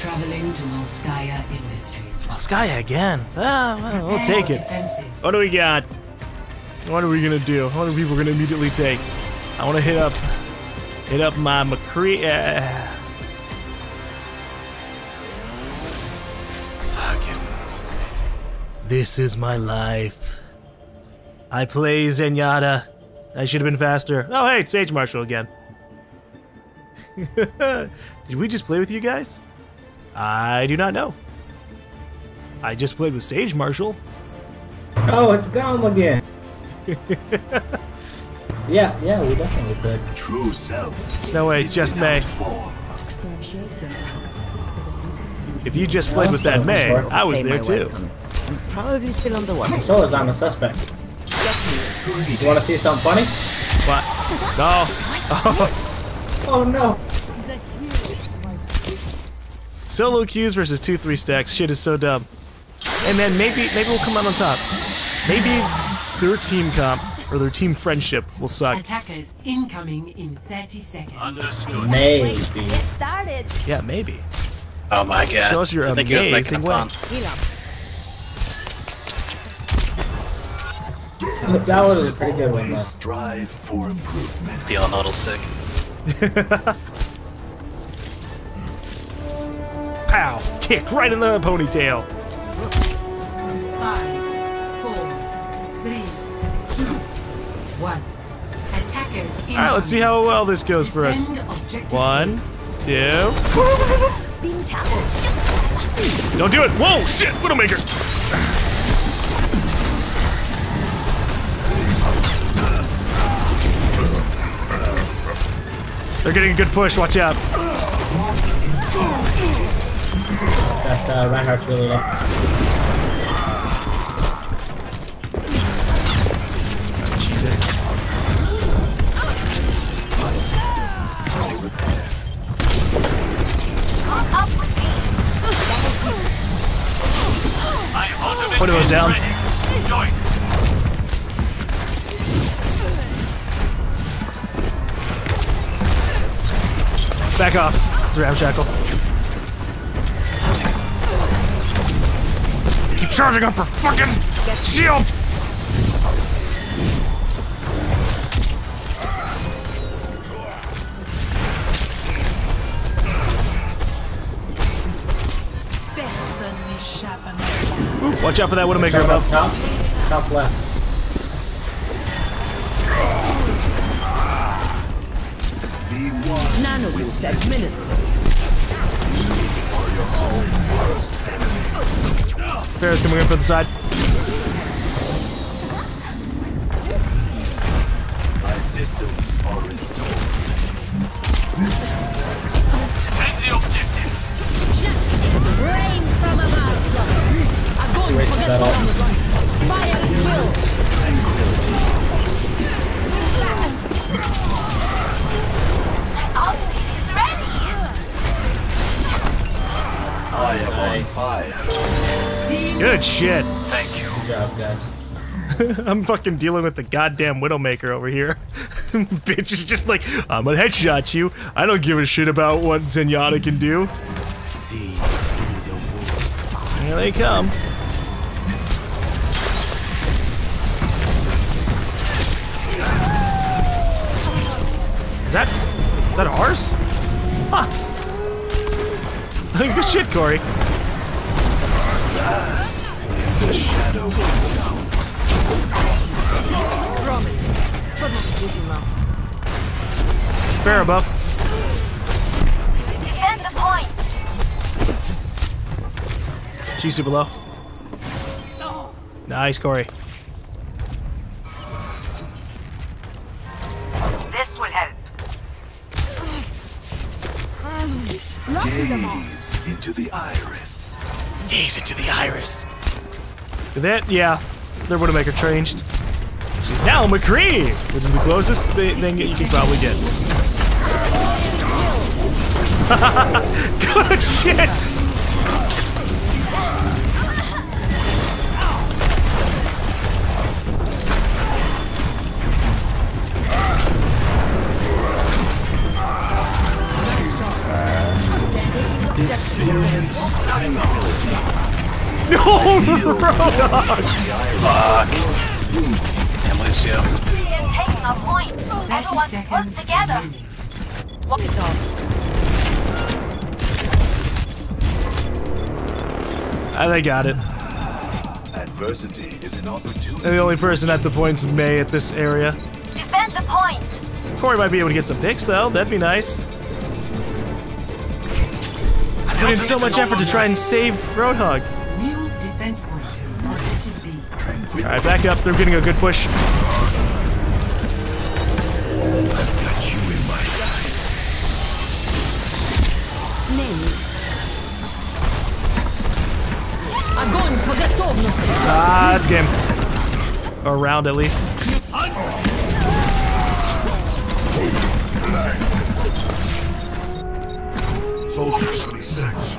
Traveling to Volskaya Industries. Volskaya again. Ah, well, we'll take it. defenses. What do we got? What are we gonna do? What are people gonna immediately take? I want to hit up, hit up my McCree. Uh, fucking. This is my life. I play Zenyatta. I should have been faster. Oh, hey, it's Sage Marshall again. Did we just play with you guys? I do not know. I just played with Sage Marshall. Oh, it's Gom again. yeah, yeah, we definitely could. True self. No way, it's just Mei. Form. If you just played with that Mei, I was there too. I'm probably still on the one. So is I'm a suspect. You want to see something funny? What? No. Oh no! Solo queues versus two three stacks. Shit is so dumb. And then maybe maybe we'll come out on top. Maybe their team comp or their team friendship will suck. Attackers incoming in 30 seconds. Maybe. Get started. Yeah, maybe. Oh my god. Show us your I think he was making a amazing plan. That was a pretty good one though. Strive for improvement. The all sick. Pow! Kick right in the ponytail. Five, four, three, two, one. Attackers. All right, let's see how well this goes for us. One, two. Don't do it! Whoa, shit! Widowmaker! They're getting a good push, watch out. That uh, Reinhardt's really low. Jesus. Put those down. Back off. It's a ramshackle. Charging up her fucking shield! Ooh, watch out for that Widowmaker Coming up above. top. Top left. Nanoboost administered. Pharah's coming in from the side. My systems are restored. Rains from above. I'm going Wait, that all. Fire at will. I am on fire. Good shit. Good job, guys. I'm fucking dealing with the goddamn Widowmaker over here. Bitch is just like, I'm gonna headshot you. I don't give a shit about what Zenyatta can do. See the Here they come. Is that is that ours? Huh. Oh, good shit, Corey. the shadow Promising. But not good enough. Fair buff. Defend the point. She's super low. Nice, Corey. Gaze into the iris. That, yeah, their Widowmaker changed. She's now McCree, which is the closest thi- thing that you can probably get. Good shit! Fuck. Damn, Lucio. Team taking a point. 30 Everyone work together. remaining. Walk it off. Ah, they got it. Adversity is an opportunity. And the only person at the point's Mei at this area. Defend the point. Corey might be able to get some picks though. That'd be nice. I put in so much effort to try and save Roadhog. Point. Alright, back up. They're getting a good push. I've got you in my sights. Ah, that's game. Around at least.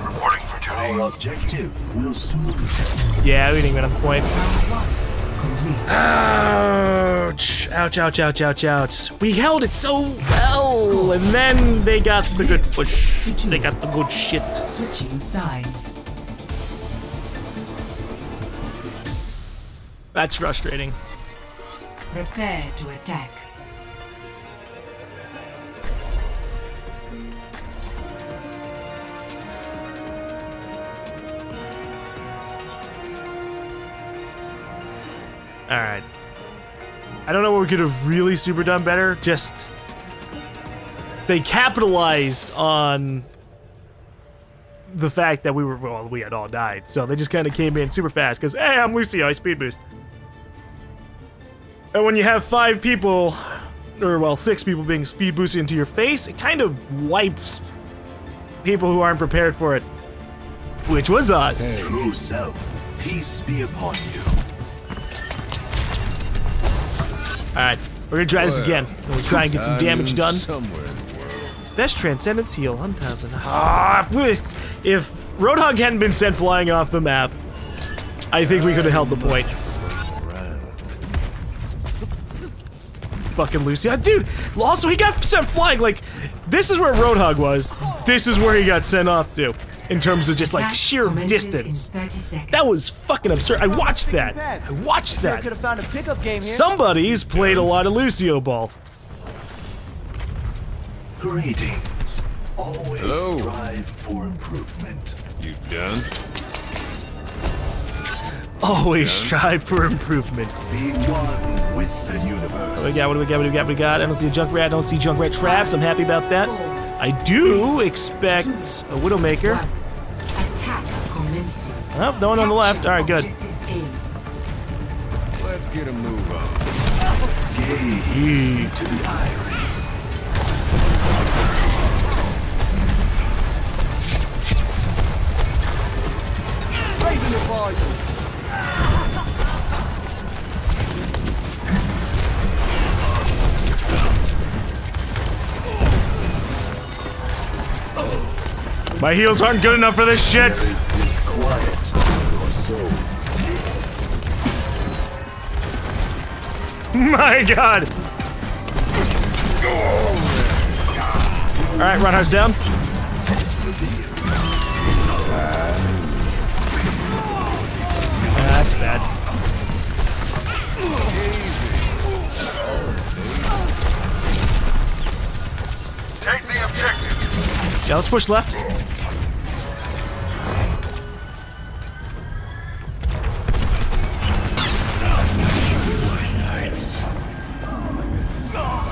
Reporting our objective will soon Yeah, we didn't even have a point. Ouch! Ouch! Ouch! Ouch! Ouch! Ouch! We held it so well, and then they got the good push. They got the good shit. Switching sides. That's frustrating. Prepare to attack. All right. I don't know what we could have really super done better. Just they capitalized on the fact that we were well, we had all died, so they just kind of came in super fast because hey, I'm Lucio, I speed boost. And when you have five people, or well, six people being speed boosted into your face, it kind of wipes people who aren't prepared for it, which was us. True self, peace be upon you. All right, we're gonna try this again. We'll try and get some damage done. Best Transcendence heal, 1,000. Ah, if Roadhog hadn't been sent flying off the map, I think we could have held the point. Fucking Lucy. Ah, Dude, also he got sent flying. Like, this is where Roadhog was. This is where he got sent off to. In terms of just like sheer distance. In 30 seconds. That was fucking absurd. I watched that. I watched that. Could have found a pickup game here. Somebody's played a lot of Lucio Ball. Greetings. Always strive for improvement. You done? Always strive for improvement. Be one with the universe. What do we got? What do we got? What do we got? What do we got? I don't see a Junkrat. I don't see Junkrat traps. I'm happy about that. I do expect a Widowmaker. Commencing. Oh, no one on the left. All right, good. Let's get a move on. Gaze into the iris. Raising the volume. My heels aren't good enough for this shit. My god. All right, run house down. That's bad. Take the objective. Yeah, let's push left.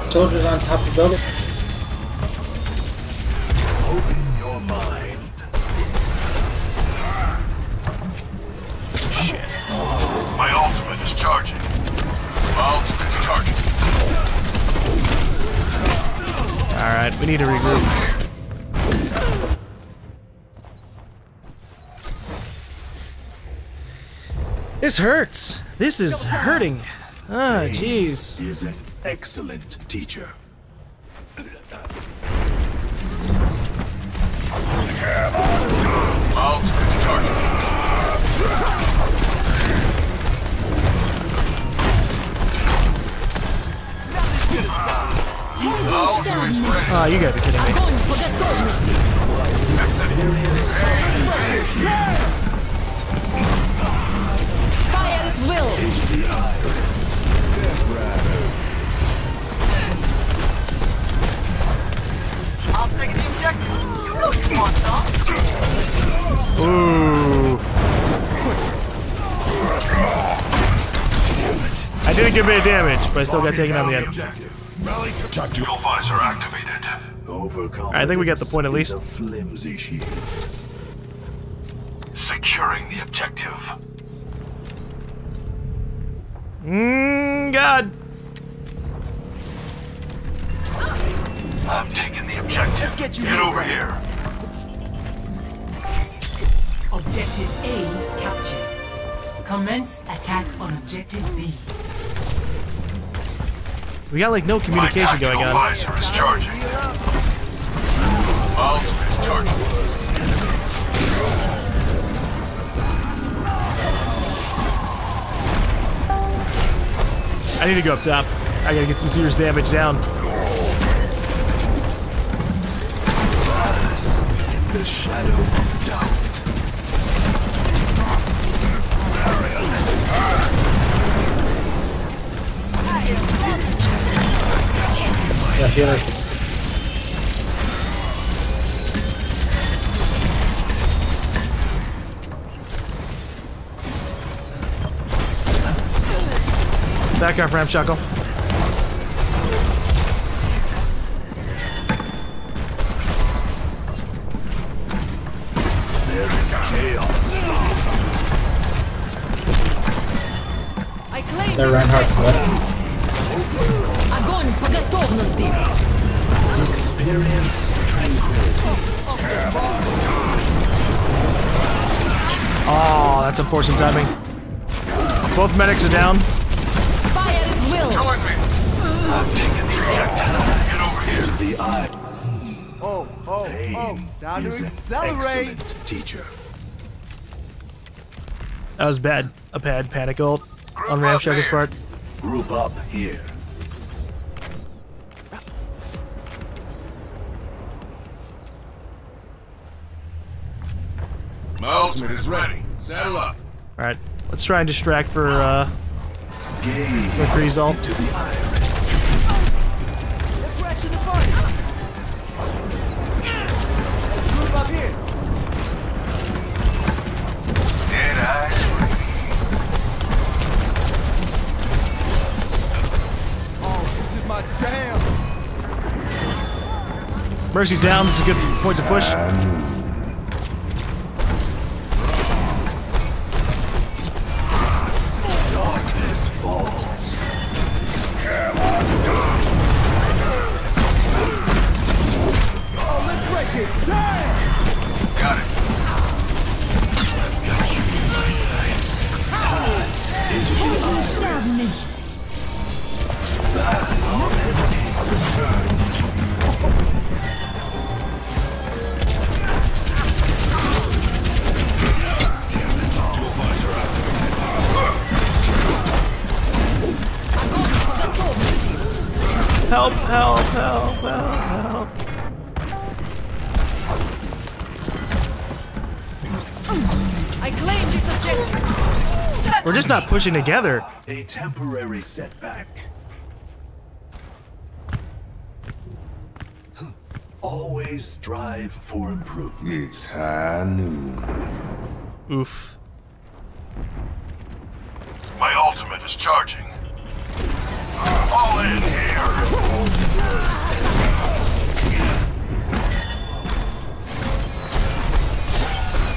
Soldiers on top of the building. Open your mind. My ultimate is charging. My ultimate is charging. All right, we need to regroup. This hurts. This is hurting. Ah, jeez. Excellent, teacher. Ah, oh, you gotta be kidding me. Fire at will! I'll the objective. You know you want some. Ooh. I didn't get any damage, but I still got taken on the end. Objective. Rally to tactical visor activated. I think we got the point at least. flimsy shield. Securing the objective. Mmm, God. I'm taking the objective. Let's get you Get over here. Objective A captured. Commence attack on objective B. We got like no communication going on. visor is charging. Ultimate is charging. I need to go up top. I gotta get some serious damage down. The shadow of doubt. Yeah, healers. Back off, Ramshackle. their Reinhardt's left. Experience tranquility. Oh, that's unfortunate timing. Both medics are down. Fire at will. Get over here. To the eye. Oh, oh, oh! Now to accelerate, teacher. That was bad. A bad panic ult on Group Ramshackle's part. Group up here. My ultimate is ready. Saddle up. Alright, let's try and distract for uh, Gaze McCree's ult. into the iris. Let's in the fight. Group up here. Dead eyes. My jam. Mercy's down. This is a good point to push. Um, Help, help, help, help, help. I claim this objective. We're just not pushing together. A temporary setback. Always strive for improvement. It's high noon. Oof. My ultimate is charging. All in here.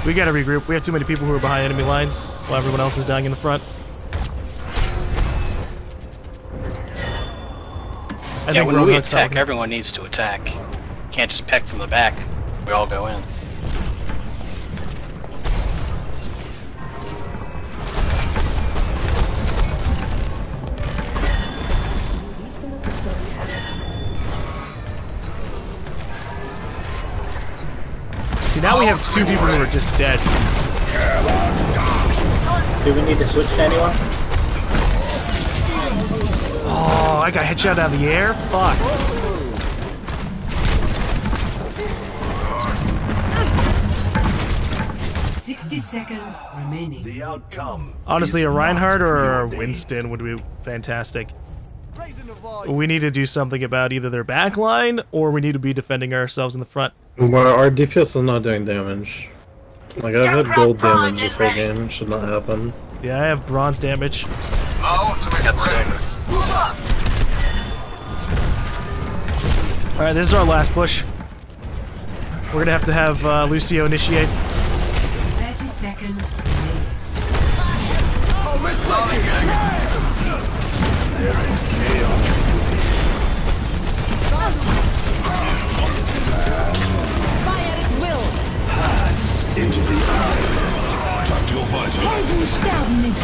We gotta regroup. We have too many people who are behind enemy lines while everyone else is dying in the front. I yeah, think when we attack, everyone needs to attack. Can't just peck from the back. We all go in. Now we have two people who are just dead. Do we need to switch to anyone? Oh, I got headshot out of the air? Fuck. 60 seconds remaining. The outcome. Honestly, a Reinhardt or a. Winston would be fantastic. Raising the volume. We need to do something about either their back line or we need to be defending ourselves in the front. Well, our DPS is not doing damage. Like, I've had gold damage this whole game. It should not happen. Yeah, I have bronze damage. My ultimate Got is Alright, this is our last push. We're gonna have to have uh, Lucio initiate. 30 seconds. Oh, let's break it. There is chaos. Into the eyes. Tactical visor. Helden sterben nicht.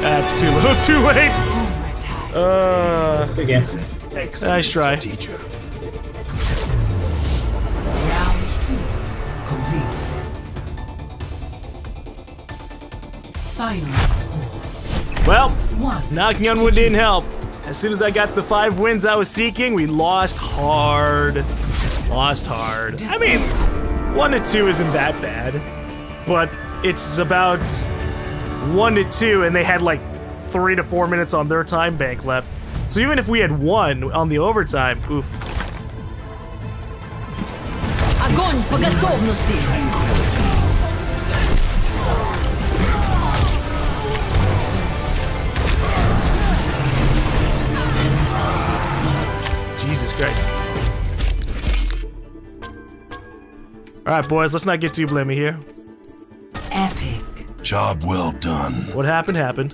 That's too little, too late. Uh, Good game. nice try. Teacher. Round two complete. Final score. Well, One. knocking on wood didn't help. As soon as I got the five wins I was seeking, we lost hard. Lost hard. I mean, one to two isn't that bad, but it's about one to two, and they had like three to four minutes on their time bank left. So even if we had one on the overtime, oof. Огонь по готовности. Christ. Alright, boys, let's not get too blimmy here. Epic. Job well done. What happened, happened.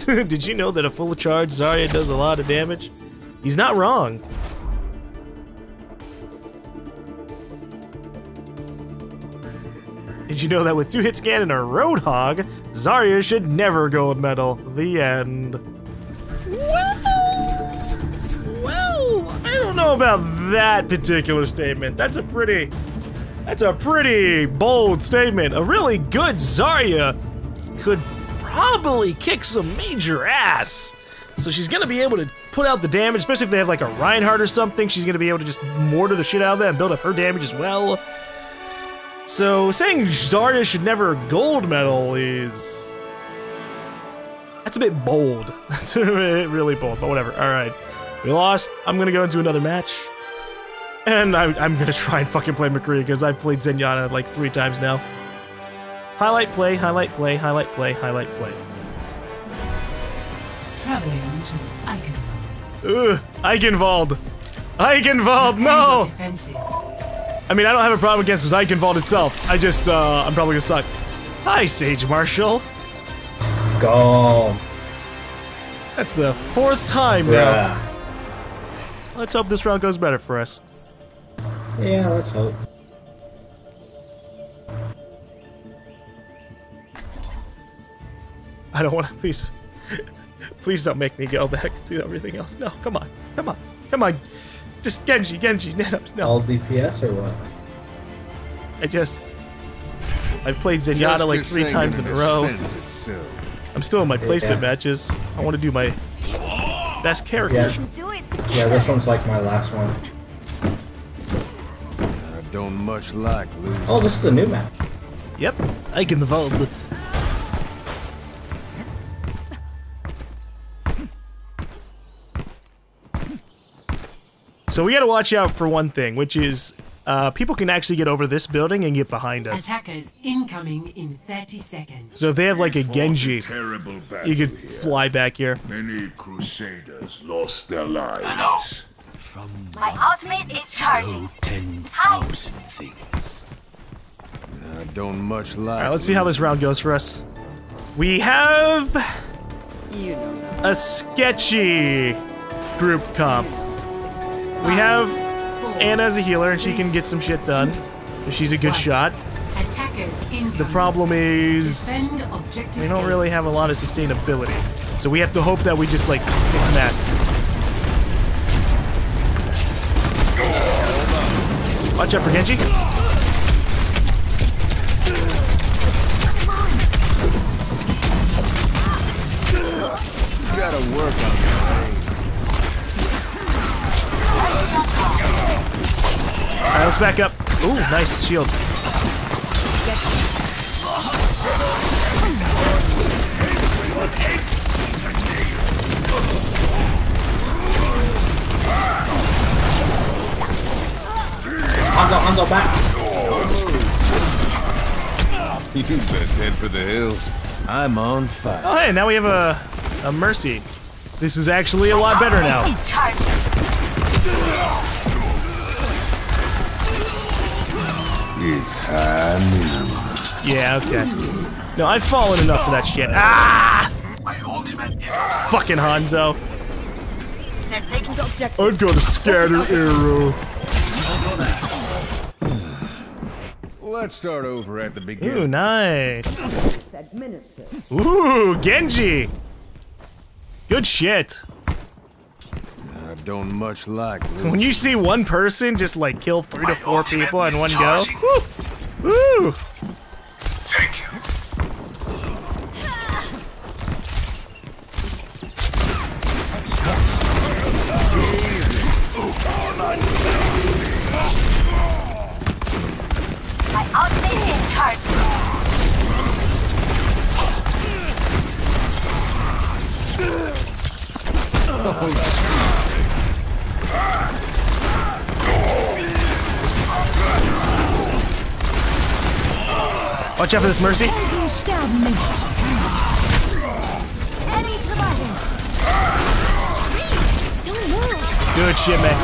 Did you know that a full charge Zarya does a lot of damage? He's not wrong. Did you know that with two hit scan and a Roadhog, Zarya should never gold medal? The end. Well, well, I don't know about that particular statement. That's a pretty, that's a pretty bold statement. A really good Zarya could probably kick some major ass. So she's gonna be able to put out the damage, especially if they have like a Reinhardt or something. She's gonna be able to just mortar the shit out of that and build up her damage as well. So saying Zarya should never gold medal is that's a bit bold. That's a bit really bold, but whatever. All right, we lost. I'm gonna go into another match, and I, I'm gonna try and fucking play McCree because I've played Zenyatta like three times now. Highlight play, highlight play, highlight play, highlight play. Traveling to Eichenwald. Ugh, Eichenwald. Eichenwald, no! Defenses. I mean, I don't have a problem against Eichenwald itself. I just, uh, I'm probably gonna suck. Hi, Sage Marshall. Go. That's the fourth time now. Yeah. Let's hope this round goes better for us. Yeah, let's hope. I don't want to, please. Please don't make me go back to everything else. No, come on. Come on. Come on. Just Genji, Genji. No, no. All DPS or what? I just. I've played Zenyatta like three times in a row. I'm still in my placement Yeah. matches. I want to do my best character. Yeah. Yeah, this one's like my last one. I don't much like losing. Oh, this is the new map. Yep, Eichenwald. So we gotta watch out for one thing, which is uh, people can actually get over this building and get behind us. Attackers incoming in 30 seconds. So if they have like a Genji, terrible you could here. fly back here. Many crusaders lost their lives. My ultimate is charging. Ten thousand things. I don't much like. Alright, let's see how this round goes for us. We have you know. a sketchy group comp. We have Anna as a healer, and she can get some shit done. She's a good shot. The problem is we don't really have a lot of sustainability. So we have to hope that we just like kick some. Watch out for Genji. You gotta work on that. Back up. Ooh, nice shield. Hanzo, Hanzo back. You best head for the hills. I'm on fire. Oh, hey, now we have a, a Mercy. This is actually a lot better now. It's high noon. Yeah, okay. No, I've fallen enough for that shit. Ah! My ultimate is Fucking Hanzo. They're taking the objective. I've got a scatter arrow. Let's start over at the beginning. Ooh, nice. Ooh, Genji. Good shit. I don't much like When you see one person just like kill three to four people in one go, woo, woo. Thank you. My ultimate is charged. Oh, Watch out for this Mercy. Good shit, man.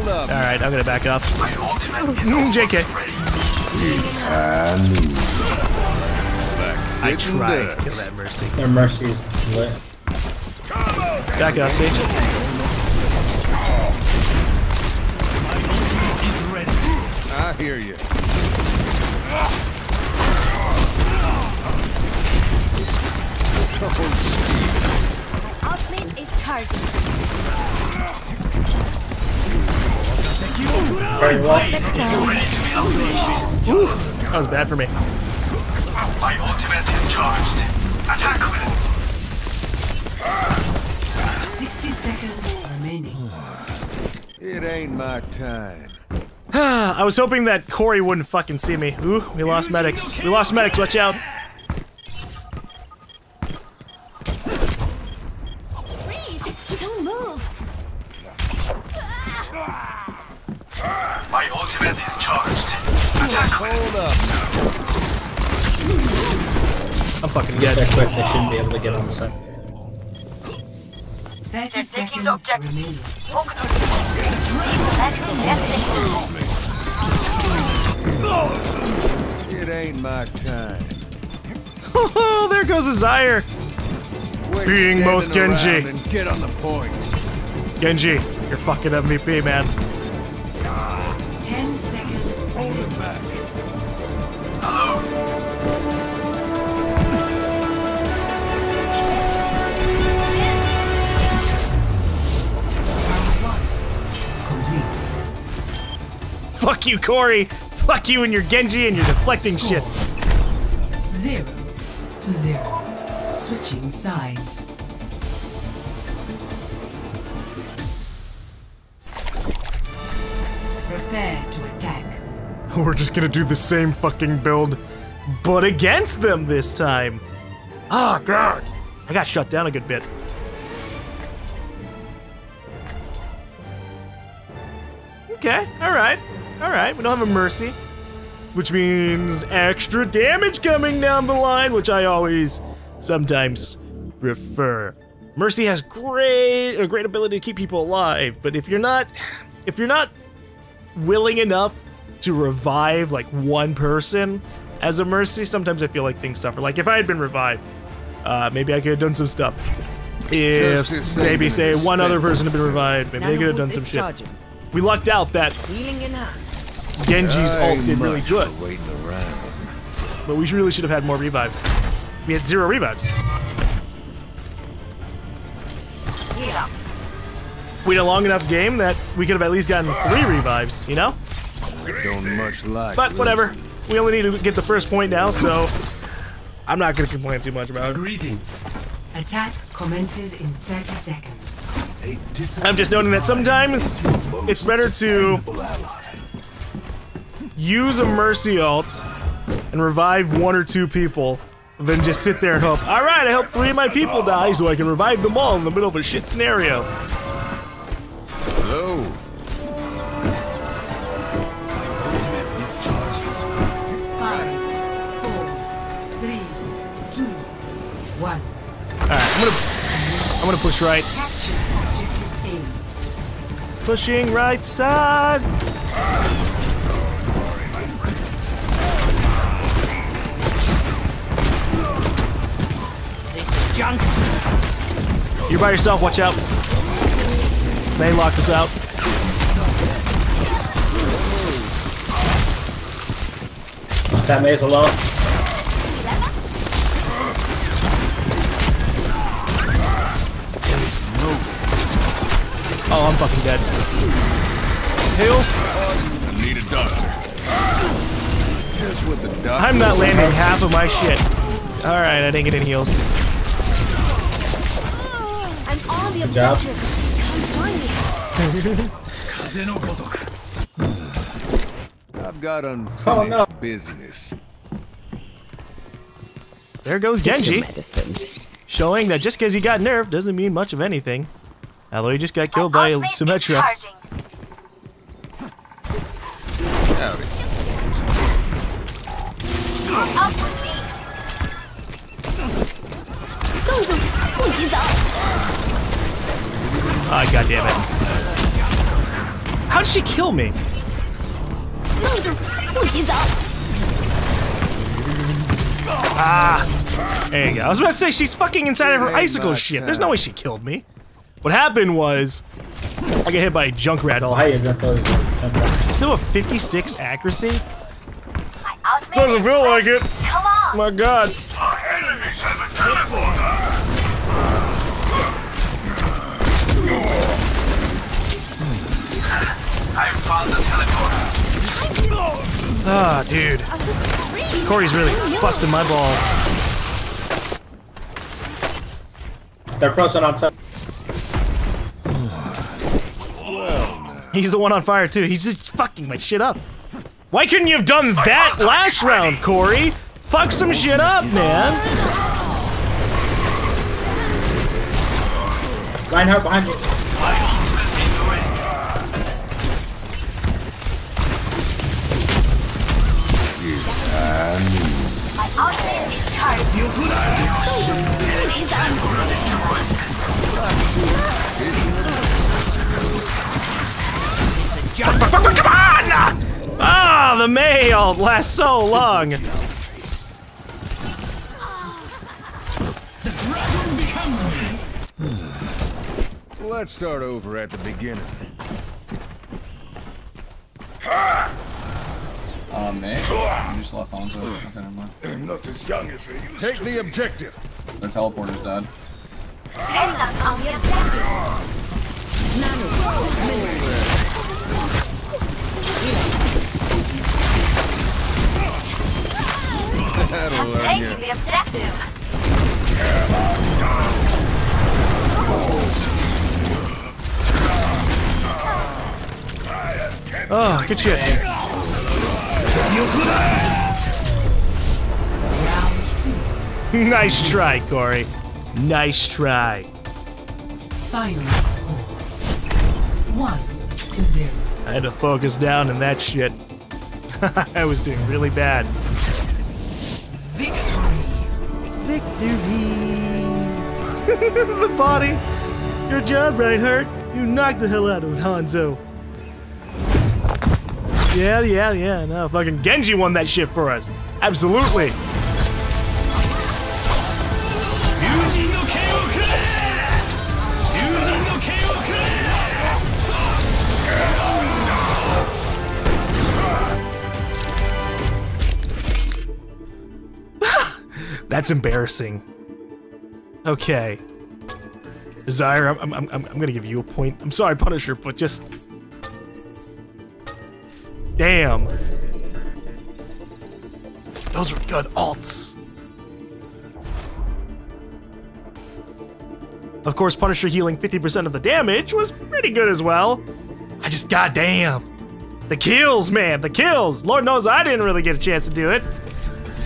Up. All right, I'm gonna back Mm, JK. ready. I sitting tried to ducks. kill that Mercy. Their mercy's lit. Back off, Sage. I hear you. Ultimate is charging. Very well. That was bad for me. My ultimate is charged. Attack with it. 60 seconds remaining. It ain't my time. I was hoping that Corey wouldn't fucking see me. Ooh, we lost medics. We lost medics, watch out. Freeze! Don't move. My ultimate is charged. Attack Hold up. Fucking Get there quick, they shouldn't be able to get on the side. They're taking the objective. It ain't my time. Oh, there goes a Zyre. Being most Genji. get on the point. Genji, you're fucking MVP, man. Fuck you, Corey. Fuck you and your Genji and your deflecting shit. Zero to zero. Switching sides. Prepare to attack. We're just gonna do the same fucking build, but against them this time. Oh, God. I got shut down a good bit. Okay, alright. Alright, we don't have a mercy. Which means extra damage coming down the line, which I always sometimes prefer. Mercy has great a great ability to keep people alive, but if you're not if you're not willing enough to revive like one person as a mercy, sometimes I feel like things suffer. Like if I had been revived, uh, maybe I could have done some stuff. If ain't maybe say one other person had been revived, maybe they could have done some shit. We lucked out that Healing in hand. Genji's I ult did really good, for Waiting around. but we really should have had more revives. We had zero revives. Heal. We had a long enough game that we could have at least gotten three revives, you know? Don't much like But whatever. We only need to get the first point now, so I'm not gonna complain too much about it. Greetings. Attack commences in 30 seconds. I'm just noting that sometimes it's better to use a mercy alt and revive one or two people Then just sit there and hope, alright, I hope three of my people die so I can revive them all in the middle of a shit scenario. Hello. Five, four, three, two, one. Alright, I'm gonna I'm gonna push right. Capture objective A. Pushing right side. Junk. You're by yourself, watch out. They locked us out. That maze alone. Oh, I'm fucking dead. Heals. I need a doctor. Guess what the doctor I'm not landing half of my shit. Alright, I didn't get any heals. I'm on the job. objective. Come join me. I've got unfinished Oh, no. business. There goes Genji. Showing that just because he got nerfed doesn't mean much of anything. Although he just got killed by Symmetra. Howdy. God damn it. How did she kill me? Ah, there you go. I was about to say she's fucking inside of her icicle my shit. There's no way she killed me. What happened was I got hit by a Junkrat all. How you gonna close it? Still a 56 accuracy? Doesn't feel like it. Come on. My god. Ah, dude. Corey's really busting my balls. They're frozen on top. He's the one on fire too. He's just fucking my shit up. Why couldn't you have done that last round, Corey? Fuck some shit up, man. Reinhardt behind you. Come on! Ah, the mail lasts so long. Let's start over at the beginning. Oh, man. You just left Hanzo. Okay, never mind. I'm not as young as I used Take the objective. Their teleporter's dead. End up on the objective. That'll learn Taking you. the objective. Oh, good shit. nice try, Corey. Nice try. Final score. One to zero. I had to focus down in that shit. I was doing really bad. Victory. Victory! the body! Good job, Reinhardt. You knocked the hell out of Hanzo. Yeah, yeah, yeah. No, fucking Genji won that shit for us. Absolutely. That's embarrassing. Okay. Zyre, I'm, I'm, I'm, I'm gonna give you a point. I'm sorry, Punisher, but just... Damn. Those were good ults. Of course, Punisher healing 50% of the damage was pretty good as well. I just, goddamn. The kills, man, the kills. Lord knows I didn't really get a chance to do it.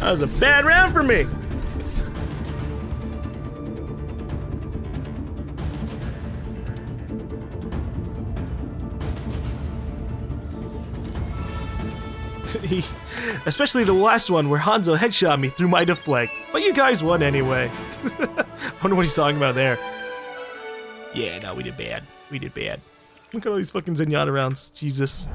That was a bad round for me. Especially the last one where Hanzo headshot me through my deflect. But you guys won anyway. I wonder what he's talking about there. Yeah, no, we did bad. We did bad. Look at all these fucking Zenyatta rounds. Jesus.